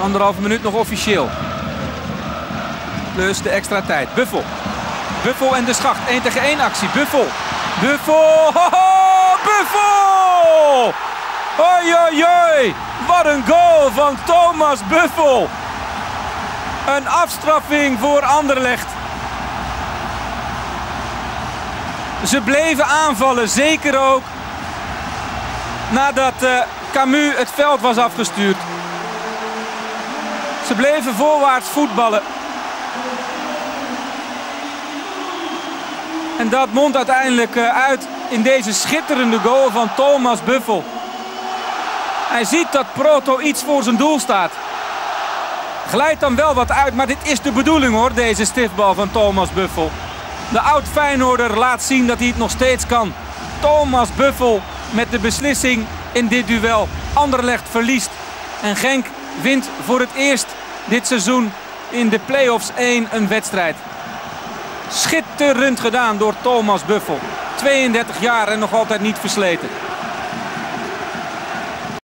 Anderhalve minuut nog officieel. Plus de extra tijd. Buffel. Buffel en de schacht. 1 tegen 1 actie. Buffel. Buffel. Ho, Buffel! Oi, oi, oi. Wat een goal van Thomas Buffel. Een afstraffing voor Anderlecht. Ze bleven aanvallen, zeker ook nadat uh, Camus het veld was afgestuurd. Ze bleven voorwaarts voetballen. En dat mondt uiteindelijk uh, uit in deze schitterende goal van Thomas Buffel. Hij ziet dat Proto iets voor zijn doel staat. Glijdt dan wel wat uit, maar dit is de bedoeling hoor, deze stiftbal van Thomas Buffel. De oud-Feyenoorder laat zien dat hij het nog steeds kan. Thomas Buffel met de beslissing in dit duel. Anderlecht verliest en Genk wint voor het eerst dit seizoen in de play-offs 1 een wedstrijd. Schitterend gedaan door Thomas Buffel. 32 jaar en nog altijd niet versleten.